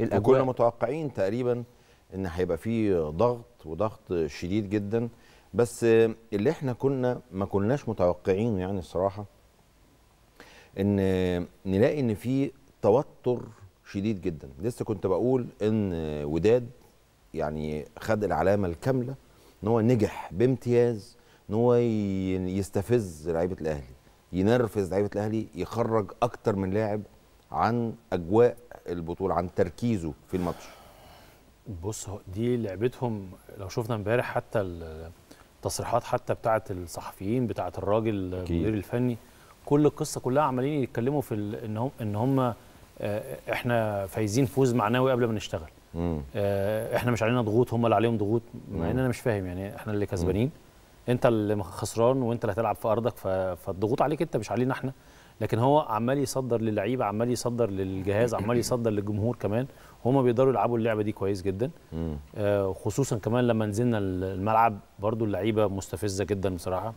وكنا الأجواء. متوقعين تقريبا إن هيبقى فيه ضغط وضغط شديد جدا. بس اللي إحنا كنا ما كناش متوقعينه يعني الصراحة إن نلاقي إن في توتر شديد جدا. لسه كنت بقول إن وداد يعني خد العلامة الكاملة إن هو نجح بامتياز إن هو يستفز لعيبة الأهلي ينرفز لعيبة الأهلي يخرج أكتر من لاعب. عن أجواء البطولة عن تركيزه في الماتش. بص دي لعبتهم لو شفنا امبارح حتى التصريحات حتى بتاعه الصحفيين بتاعه الراجل المدير الفني كل القصة كلها عمالين يتكلموا في إن هم إن هم آه، إحنا فايزين فوز معنوي قبل ما نشتغل. مم. آه، إحنا مش علينا ضغوط هم اللي عليهم ضغوط مع إن. أنا مش فاهم يعني إحنا اللي كسبانين. أنت اللي خسران وأنت اللي هتلعب في أرضك فالضغوط عليك أنت مش علينا إحنا. لكن هو عمال يصدر للعيبة عمال يصدر للجهاز عمال يصدر للجمهور كمان. هم بيقدروا يلعبوا اللعبة دي كويس جدا. آه، خصوصا كمان لما نزلنا الملعب برضو اللعيبة مستفزة جدا بصراحة.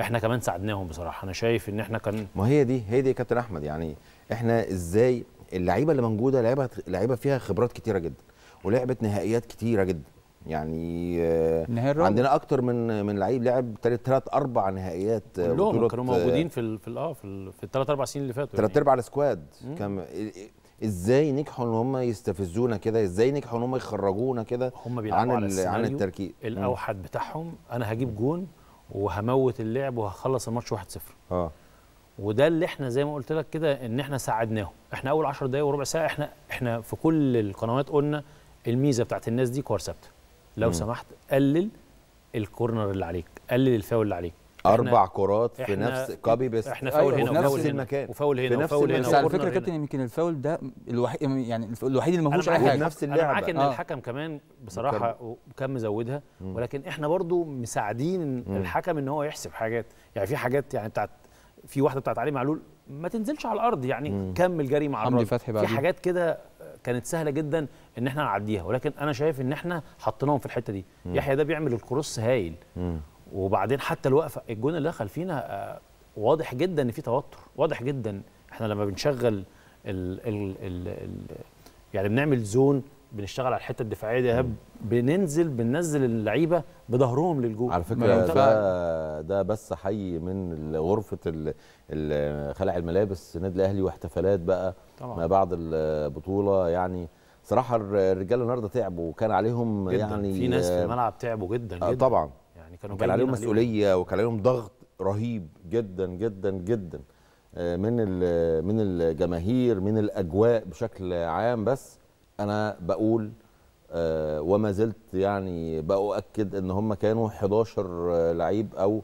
إحنا كمان ساعدناهم بصراحة. أنا شايف إن إحنا كان ما هي دي هي دي يا كابتن أحمد. يعني إحنا إزاي اللعيبة اللي موجودة لعيبه لعيبة فيها خبرات كتيرة جدا ولعبت نهائيات كتيرة جدا. يعني آه،. عندنا أكتر من من لعيب لعب ثلاث أربع نهائيات آه، كلهم كانوا موجودين في ال في ال آه في, ال في الثلاث أربع سنين اللي فاتوا ثلاث يعني. ارباع السكواد كان إزاي نجحوا إن هم يستفزونا كده؟ إزاي نجحوا إن هم يخرجونا كده هم عن على عن التركيز؟ الأوحد بتاعهم أنا هجيب جون وهموت اللعب وهخلص الماتش 1-0 آه. وده اللي إحنا زي ما قلت لك كده إن إحنا ساعدناهم. إحنا أول 10 دقايق وربع ساعة إحنا إحنا في كل القنوات قلنا الميزة بتاعت الناس دي كور ثابتة. لو مم. سمحت قلل الكورنر اللي عليك قلل الفاول اللي عليك أربع كرات في نفس copy بس إحنا فاول أيوة، هنا وفاول هنا المكان. وفاول في هنا نفس وفاول هنا المكان. بس على فكرة. كابتن يمكن الفاول ده الوحيد يعني الوحيد اللي ما أنا فيهوش أي حاجة نفس أنا اللعبة. معاك إن آه. الحكم كمان بصراحة كان مزودها ولكن إحنا برضو مساعدين الحكم إن هو يحسب حاجات يعني في حاجات يعني بتاعت في واحدة بتاعت علي معلول ما تنزلش على الأرض يعني كمل جري مع الراجل في. حاجات كده كانت سهلة جدا إن إحنا نعديها. ولكن أنا شايف إن إحنا حطيناهم في الحتة دي. يحيى ده بيعمل الكروس هايل. مم. وبعدين حتى الوقفه الجون اللي دخل فينا آه، واضح جدا إن في توتر. واضح جدا إحنا لما بنشغل ال ال ال ال يعني بنعمل زون بنشتغل على الحتة الدفاعية دي يا إيهاب، بننزل بننزل اللعيبة بظهرهم للجول على فكرة. ده ده بس حي من غرفة خلع الملابس النادي الأهلي واحتفالات بقى طبعاً. ما بعد البطولة. يعني صراحة الرجاله النهارده تعبوا. وكان عليهم جدا. يعني في ناس في الملعب تعبوا جدا آه، جدا. طبعا. يعني كانوا كان عليهم. مسؤولية وكان عليهم ضغط رهيب جدا جدا جدا. آه، من ال- من الجماهير من الأجواء بشكل عام بس. أنا بقول آه، وما زلت يعني بأؤكد إن هم كانوا 11 لعيب أو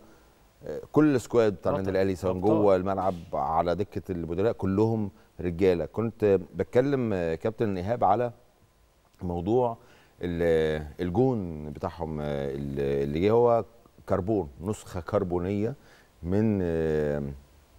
آه، كل ال squad بتاع النادي. الأهلي سواء. جوه الملعب على دكة البدلاء كلهم رجالة كنت بتكلم آه، كابتن إيهاب على موضوع ال- الجون بتاعهم آه، ال- اللي جه هو كربون نسخة كربونية من آه،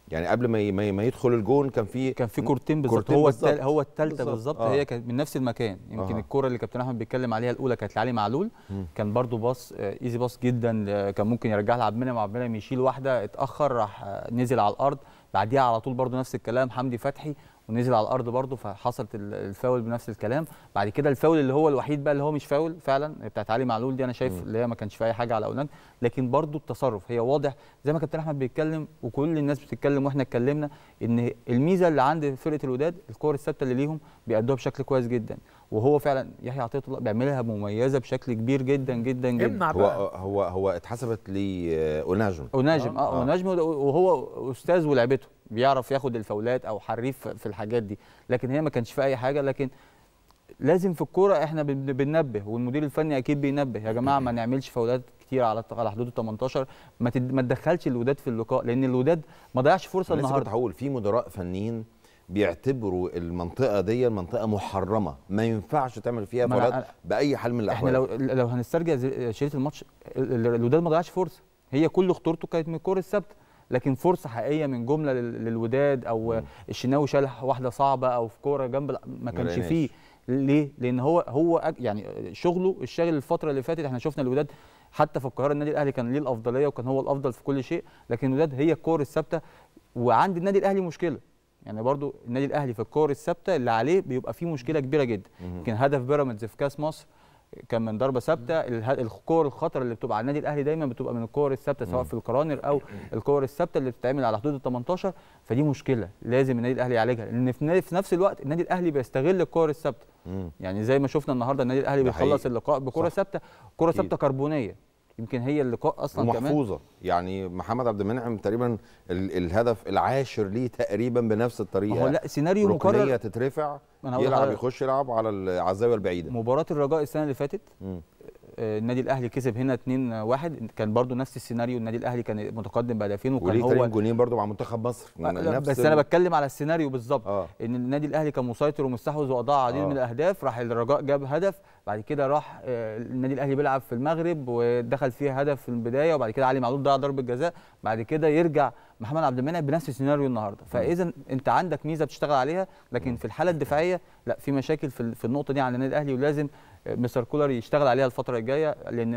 يعني قبل ما ما يدخل الجون كان في كان في كورتين بالظبط هو. التال هو الثالثه بالظبط. آه. هي كانت من نفس المكان يمكن آه. الكورة اللي كابتن أحمد بيتكلم عليها الأولى كانت لعلي معلول كان برضو باص آه، ايزي باص جدا آه، كان ممكن يرجعها لعبد المنعم عبد المنعم يشيل واحدة اتأخر راح آه، نزل على الأرض بعديها على طول برضو نفس الكلام حمدي فتحي ونزل على الأرض برضو فحصلت ال- الفاول بنفس الكلام. بعد كده الفاول اللي هو الوحيد بقى اللي هو مش فاول فعلا بتاعت علي معلول دي أنا شايف اللي هي ما كانش فيها أي حاجة على أولاد. لكن برضو التصرف هي واضح زي ما كابتن أحمد بيتكلم وكل الناس بتتكلم وإحنا اتكلمنا إن الميزة اللي عند فرقة الوداد الكور الثابتة اللي ليهم بيأدوها بشكل كويس جدا. وهو فعلا يحيى عطية الله بيعملها مميزه بشكل كبير جدا جدا جدا. امنع هو بقى. هو هو اتحسبت لاوناجم وناجم آه آه. وناجم وهو أستاذ ولعبته. بيعرف ياخد الفاولات أو حريف في الحاجات دي. لكن هي ما كانش فيها اي حاجة لكن لازم في الكورة إحنا بن- بننبه والمدير الفني أكيد بينبه. يا جماعة ما نعملش فاولات كتير على على حدود ال 18 ما ما تدخلش الوداد في اللقاء لأن الوداد ما ضيعش فرصة أنا لسه كنت النهارده. هقول في مدراء فنيين بيعتبروا المنطقة دي منطقة محرمة. ما ينفعش تعمل فيها فاولات بأي حال من إحنا الأحوال. لو لو هنسترجع شريط الماتش ال- ال- الوداد ما ضيعش فرصة. هي كل خطورته كانت من الكور الثابتة. لكن فرصة حقيقية من جملة لل- للوداد أو الشناوي شال واحدة صعبة أو في كورة جنب ما كانش. فيه. ليه؟ لأن هو هو يعني شغله الشاغل الفترة اللي فاتت إحنا شفنا الوداد حتى في القاهرة النادي الأهلي كان ليه الأفضلية وكان هو الأفضل في كل شيء لكن الوداد هي الكور الثابتة. وعند النادي الأهلي مشكلة. يعني برضو النادي الأهلي في الكور الثابتة اللي عليه بيبقى فيه مشكلة كبيرة جدا. يمكن هدف بيراميدز في كأس مصر كان من ضربة ثابتة الكور الخطر اللي بتبقى على النادي الأهلي دايما بتبقى من الكور الثابتة سواء في الكرانر أو الكور الثابتة اللي بتتعمل على حدود ال 18 فدي مشكلة لازم النادي الأهلي يعالجها لأن في نفس الوقت النادي الأهلي بيستغل الكور الثابتة. يعني زي ما شفنا النهارده النادي الأهلي بيخلص. اللقاء بكرة. ثابتة كرة. ثابتة كربونية يمكن هي اللقاء أصلا كمان. ومحفوظة. يعني محمد عبد المنعم تقريبا ال الهدف العاشر ليه تقريبا بنفس الطريقة. هو لا سيناريو مكرر. تترفع يلعب. يخش يلعب على ال- على الزاوية البعيدة. مباراة الرجاء السنة اللي فاتت النادي الأهلي كسب هنا 2-1 كان برضو نفس السيناريو. النادي الأهلي كان متقدم بهدفين وكان هو جونين برضو مع منتخب مصر. آه، نفس بس أنا بتكلم على السيناريو بالظبط. آه. إن النادي الأهلي كان مسيطر ومستحوذ واضاع عديد آه. من الأهداف راح الرجاء جاب هدف. بعد كده راح آه، النادي الأهلي بيلعب في المغرب ودخل فيها هدف في البداية. وبعد كده علي معلول ضيع ضربة جزاء. بعد كده يرجع محمد عبد المنعم بنفس السيناريو النهارده. فإذا أنت عندك ميزة بتشتغل عليها لكن في الحالة الدفاعية لا في مشاكل في ال- في النقطة دي عند النادي الأهلي. ولازم آه، مستر كولر يشتغل عليها الفترة الجاية لأن